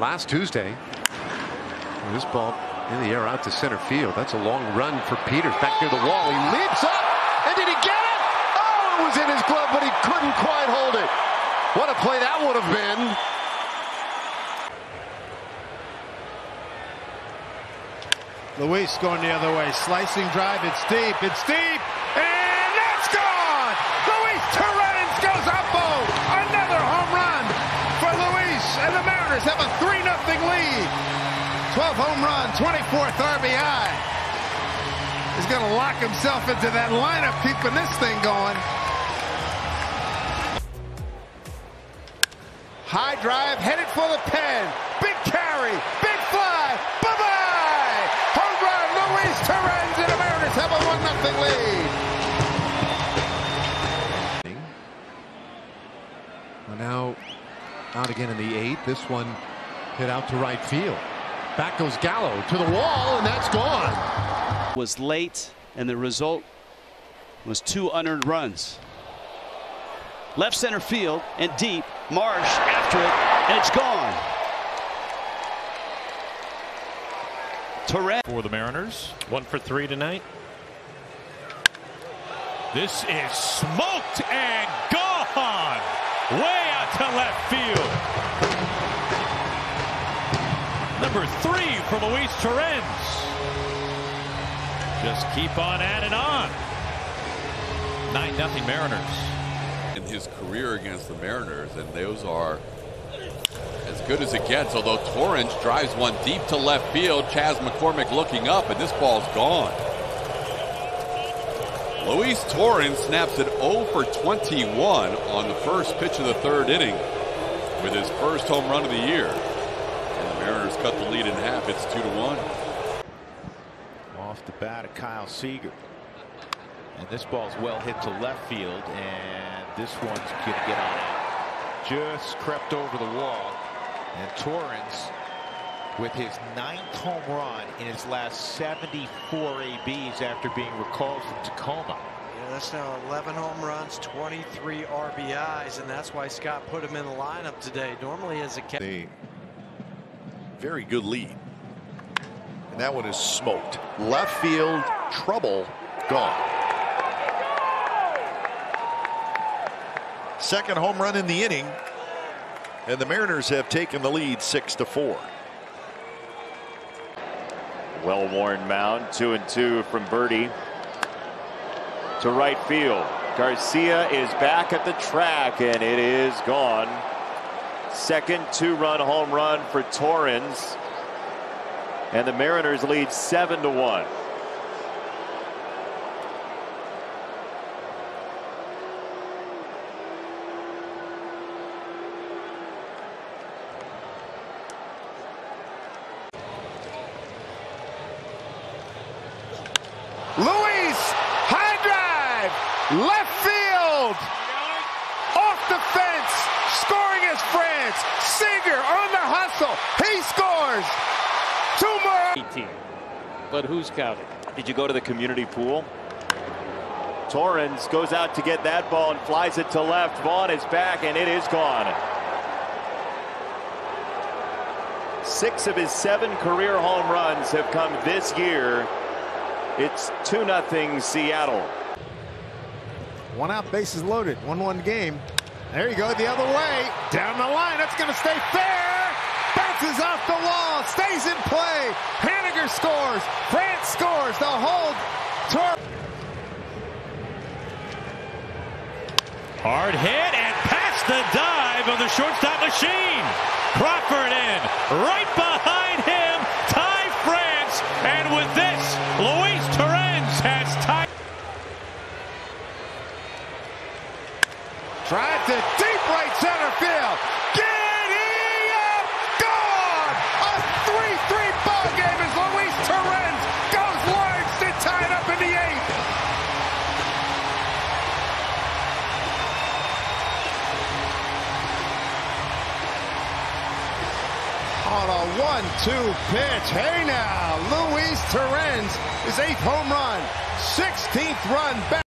last Tuesday. This ball in the air out to center field. That's a long run for Peters back near the wall. He leaps up, and did he get it? Oh, it was in his glove, but he couldn't quite hold it. What a play that would have been. Luis going the other way. Slicing drive. It's deep. It's deep. And that's gone. Luis Torrens goes up. Oh, another home run for Luis. And the Mariners have a 3 0 lead. 12 home run, 24th RBI. He's going to lock himself into that lineup, keeping this thing going. High drive, headed for the pen. Big carry, big fly. Bye-bye. Home run, Luis Torrens, and the Mariners have a 1-0 lead. Well, now out again in the eighth. This one hit out to right field. Back goes Gallo to the wall, and that's gone. Was late, and the result was two unearned runs. Left center field and deep. Marsh after it, and it's gone. Torrens for the Mariners. One for three tonight. This is smoked and gone. Way out to left field. Number three for Luis Torrens. Just keep on adding on. 9 nothing Mariners. In his career against the Mariners, and those are as good as it gets. Although Torrens drives one deep to left field, Chas McCormick looking up, and this ball's gone. Luis Torrens snaps it 0 for 21 on the first pitch of the third inning with his first home run of the year. And Mariners cut the lead in half. It's 2 to 1. Off the bat of Kyle Seager. And this ball's well hit to left field, and this one's going to get on out. Just crept over the wall, and Torrens with his ninth home run in his last 74 ABs after being recalled from Tacoma. Yeah, that's now 11 home runs, 23 RBIs, and that's why Scott put him in the lineup today. Normally as a a very good lead. And that one is smoked. Left field trouble gone. Second home run in the inning. And the Mariners have taken the lead six to four. Well worn mound, two and two from Birdie to right field. Garcia is back at the track and it is gone. Second two run home run for Torrens. And the Mariners lead seven to one. Luis, high drive, left field, off the fence, scoring his friends. Seager on the hustle, he scores. Two more. 18. But who's counting? Did you go to the community pool? Torrens goes out to get that ball and flies it to left. Vaughn is back and it is gone. Six of his seven career home runs have come this year. It's 2 0 Seattle. One out, bases loaded. 1 1 game. There you go, the other way. Down the line. That's going to stay fair. Bounces off the wall. Stays in play. Haniger scores. France scores. The hold. Tor Hard hit and past the dive of the shortstop machine. Crawford in. Right behind Drive to deep right center field. Giddy up. Gone. A 3-3 ball game as Luis Torrens goes large to tie it up in the eighth. On a 1-2 pitch. Hey now, Luis Torrens, his eighth home run, 16th run back.